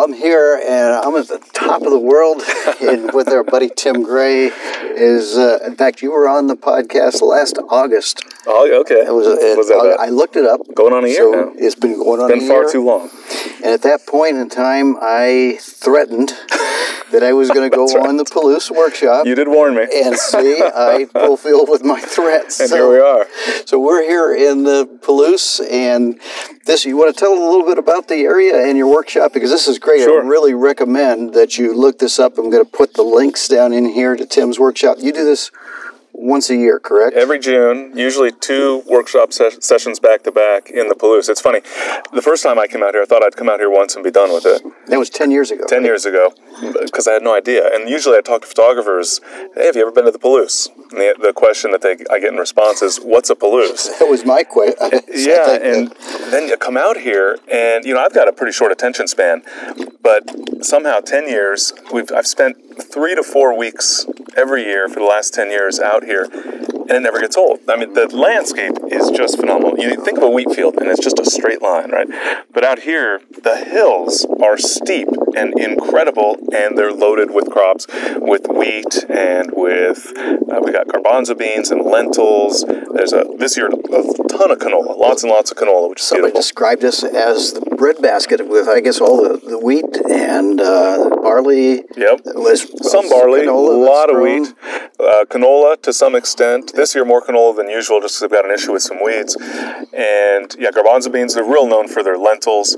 Well, I'm here and I'm at the top of the world and with our buddy Tim Grey. Is uh, in fact, you were on the podcast last August. Oh, okay. It was, it, Was that I, I looked it up. Going on a year so now. It's been going on been a far year. too long. And at that point in time, I threatened that I was going to go right. on the Palouse workshop. You did warn me. and see, I fulfilled with my threats. and So- here we are. So we're here in the Palouse, and this. You want to tell a little bit about the area and your workshop because this is great. Sure. I really recommend that you look this up. I'm going to put the links down in here to Tim's workshop. You do this once a year, correct? Every June, usually two workshop ses- sessions back to back in the Palouse. It's funny. The first time I came out here, I thought I'd come out here once and be done with it. that was ten years ago. 10 years ago, because I had no idea. And usually I talk to photographers, hey, have you ever been to the Palouse? And the, the question that they, I get in response is, what's a Palouse? That was my question. yeah, and then you come out here, and you know I've got a pretty short attention span, but somehow ten years we've I've spent three to four weeks every year for the last ten years out here, and it never gets old. I mean, the landscape is just phenomenal. You think of a wheat field, and it's just a straight line, right? But out here, the hills are steep and incredible, and they're loaded with crops, with wheat and with uh, we got garbanzo beans and lentils. There's a this year a ton of canola, lots and lots of canola, which is Somebody beautiful. described this as the breadbasket with, I guess, all the, the wheat and uh, barley. Yep. Was Some barley, a lot of wheat, uh, canola to some extent. This year more canola than usual, just because I've got an issue with some weeds. And yeah, garbanzo beans They're real known for their lentils,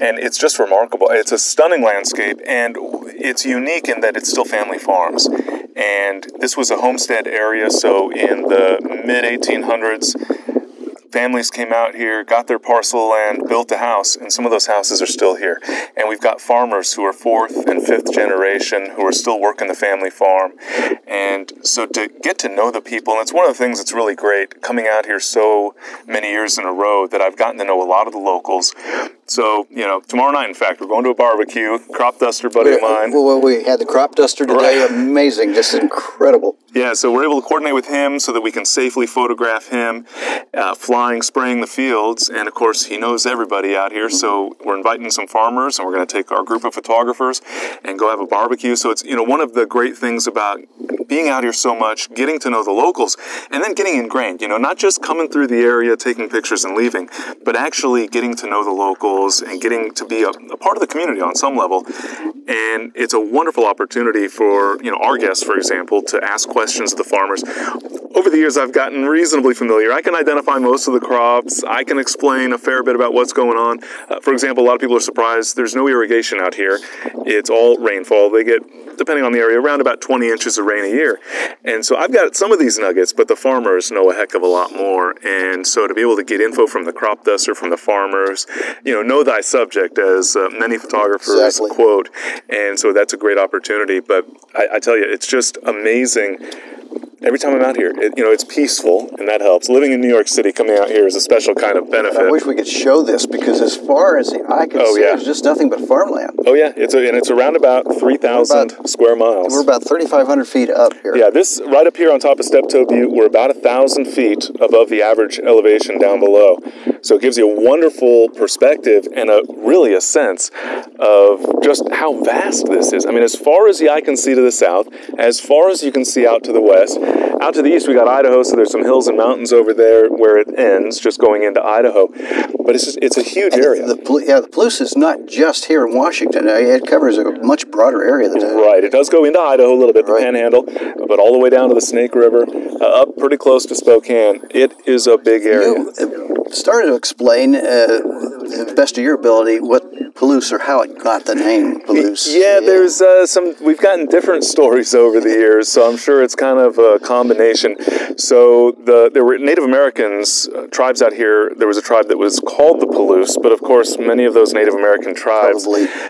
and it's just remarkable. It's a stunning landscape, and it's unique in that it's still family farms. And this was a homestead area, so in the mid 1800s, families came out here, got their parcel of land, built a house, and some of those houses are still here. And we've got farmers who are fourth and fifth generation who are still working the family farm. And so to get to know the people, and it's one of the things that's really great coming out here so many years in a row that I've gotten to know a lot of the locals. So, you know, tomorrow night, in fact, we're going to a barbecue. Crop duster buddy of mine. Well, we had the crop duster today. Right. Amazing, just incredible. Yeah, so we're able to coordinate with him so that we can safely photograph him uh, flying, spraying the fields. And of course, he knows everybody out here. So we're inviting some farmers and we're going to take our group of photographers and go have a barbecue. So it's, you know, one of the great things about being out here so much, getting to know the locals, and then getting ingrained, you know, not just coming through the area, taking pictures and leaving, but actually getting to know the locals and getting to be a, a part of the community on some level. And it's a wonderful opportunity for, you know, our guests, for example, to ask questions of the farmers. Over the years, I've gotten reasonably familiar. I can identify most of the crops. I can explain a fair bit about what's going on. Uh, for example, a lot of people are surprised there's no irrigation out here. It's all rainfall. They get, depending on the area, around about 20 inches of rain a year. And so I've got some of these nuggets, but the farmers know a heck of a lot more. And so to be able to get info from the crop duster, from the farmers, you know, know thy subject, as uh, many photographers Exactly. quote. And so that's a great opportunity. But I, I tell you, it's just amazing. Every time I'm out here, it, you know, it's peaceful, and that helps. Living in New York City, coming out here is a special kind of benefit. I wish we could show this because as far as the eye can Oh, see, yeah. there's just nothing but farmland. oh yeah, it's a, and it's around about three thousand square miles. We're about 3,500 feet up here. Yeah, this right up here on top of Steptoe Butte, we're about a thousand feet above the average elevation down below. So it gives you a wonderful perspective and a really a sense of just how vast this is. I mean, as far as the eye can see to the south, as far as you can see out to the west, out to the east we got Idaho, so there's some hills and mountains over there where it ends, just going into Idaho. But it's just, it's a huge And area. The, yeah, the Palouse is not just here in Washington. Uh, It covers a much broader area than that. Right, it does go into Idaho a little bit, the Right. Panhandle, but all the way down to the Snake River, uh, up pretty close to Spokane. It is a big area. You uh, started to explain, uh, to the best of your ability, what Palouse or how it got the name Palouse. Yeah, there's uh, some. We've gotten different stories over the years, so I'm sure it's kind of a combination. So the there were Native Americans uh, tribes out here. There was a tribe that was called the Palouse, but of course, many of those Native American tribes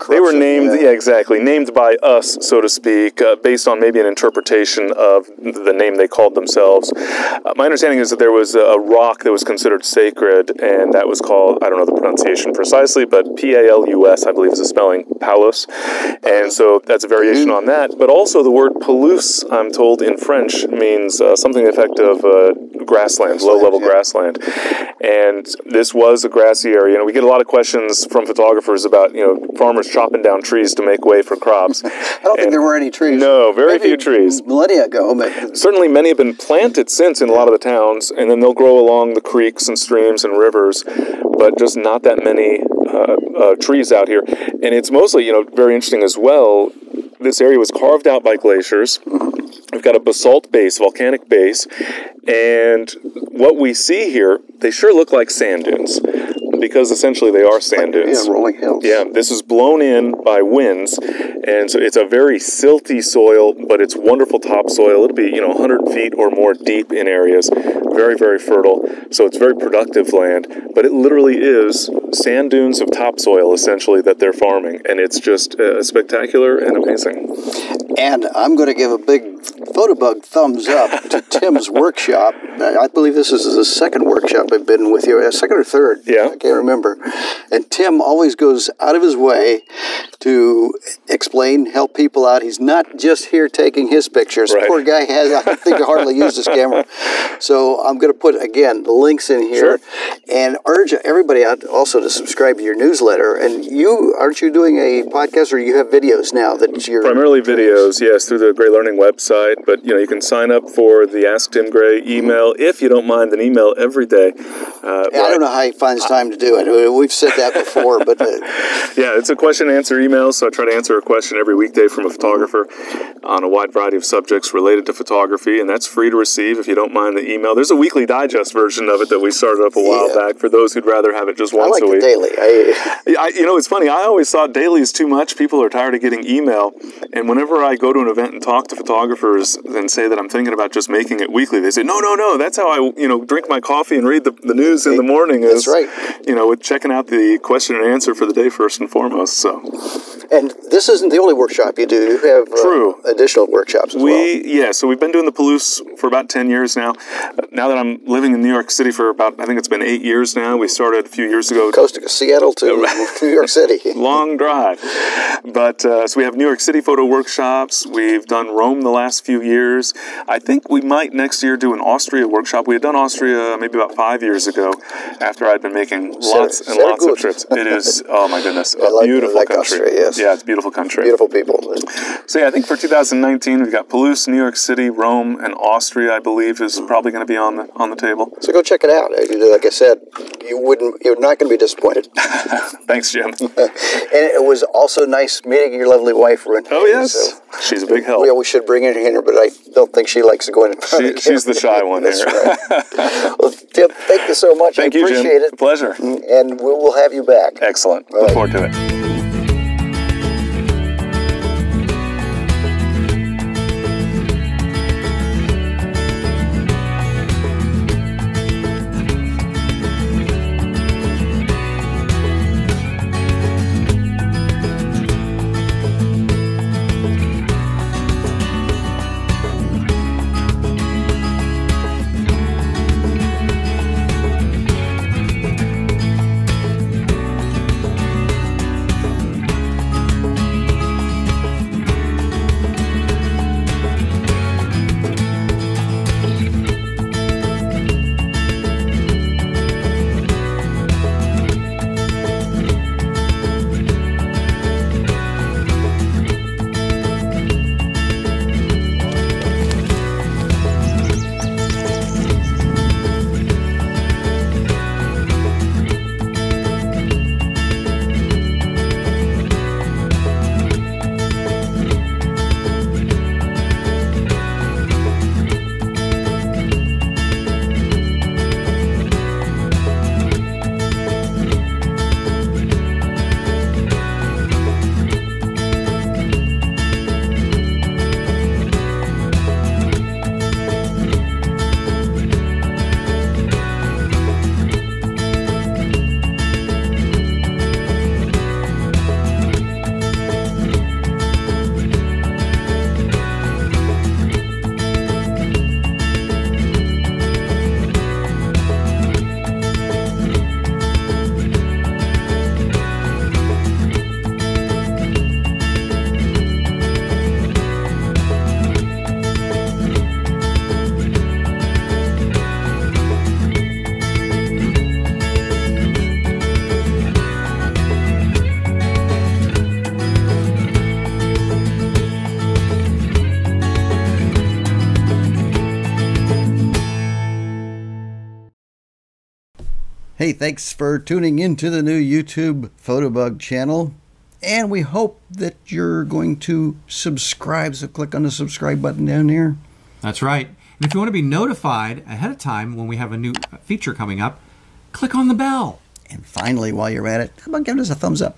they were named. yeah. Yeah. exactly, named by us, so to speak, uh, based on maybe an interpretation of the name they called themselves. Uh, my understanding is that there was a rock that was considered sacred, and that was called I don't know the pronunciation precisely, but P A L U S, I believe, is the spelling Palos, and so that's a variation on that. But also the word Palouse, I'm told in French, means uh, something the effect of uh, grassland, low level yeah. grassland. And this was a grassy area. And we get a lot of questions from photographers about, you know, farmers chopping down trees to make way for crops. I don't think there were any trees. No, very Maybe few trees. Millennia ago, but Certainly, many have been planted since in a lot of the towns, and then they'll grow along the creeks and streams and rivers, but just not that many uh, uh, trees out here. And it's mostly, you know, very interesting as well. This area was carved out by glaciers. We've got a basalt base, volcanic base, and what we see here, they sure look like sand dunes because essentially they are sand dunes. yeah, rolling hills. Yeah, this is blown in by winds, and so it's a very silty soil, but it's wonderful topsoil. It'll be you know 100 feet or more deep in areas, very very fertile. So it's very productive land, but it literally is sand dunes of topsoil essentially that they're farming, and it's just uh, spectacular and amazing. And I'm going to give a big fotobug thumbs up to Tim's workshop. I believe this is the second workshop I've been with you, uh, second or third. Yeah. I can't remember. And Tim always goes out of his way to explain, help people out. He's not just here taking his pictures. Right. Poor guy has, I think, he hardly used his camera. So I'm going to put, again, the links in here and urge everybody out also to subscribe to your newsletter. And you, aren't you doing a podcast or you have videos now that you're. Primarily videos, yes, through the Grey Learning website. But you know, you can sign up for the Ask Tim Grey email if you don't mind an email every day. Uh, Yeah, I don't know how he finds time to do it. We've said that before, but uh, Yeah, it's a question and answer email, so I try to answer a question every weekday from a photographer on a wide variety of subjects related to photography, and that's free to receive if you don't mind the email. There's a weekly digest version of it that we started up a while Yeah. back for those who'd rather have it just once like a week. daily. I, I, you know, it's funny. I always thought daily is too much. People are tired of getting email. And whenever I go to an event and talk to photographers and say that I'm thinking about just making it weekly, they say, no, no, no. That's how I, you know, drink my coffee and read the, the news in the morning. Is, That's right. You know, with checking out the question and answer for the day first and foremost. So and this isn't the only workshop you do. You have uh, True. additional workshops as well. we, yeah, so we've been doing the Palouse for about 10 years now. Uh, Now that I'm living in New York City for about, I think it's been eight years now. We started a few years ago Coast to Seattle to New York City. long drive. But uh, so we have New York City photo workshops. We've done Rome the last few years. I think we might next year do an Austria workshop. We had done Austria maybe about five years ago after I'd been making lots and sehr lots of trips. It is, oh my goodness, a like- beautiful like country. Austria, yes. Yeah, it's a beautiful country. Beautiful people. So yeah, I think for 2019 we've got Palouse, New York City, Rome, and Austria. I believe is hmm. probably going to be on the on the table. So go check it out. Like I said, you wouldn't. You're not going to be disappointed. Thanks, Jim. and it was also nice meeting your lovely wife, Renee. Oh yes, So, she's a big help. well, we should bring her in here, but I don't think she likes going in front She, of the she's the shy one That's here. right. well, Tim, thank you so much. Thank I you, appreciate Jim. it. Pleasure. And we will have you back. Excellent. All Look right. forward to it. Hey, thanks for tuning in to the new YouTube Fotobug channel. And we hope that you're going to subscribe. So click on the subscribe button down there. That's right. And if you want to be notified ahead of time when we have a new feature coming up, click on the bell. And finally, while you're at it, how about giving us a thumbs up?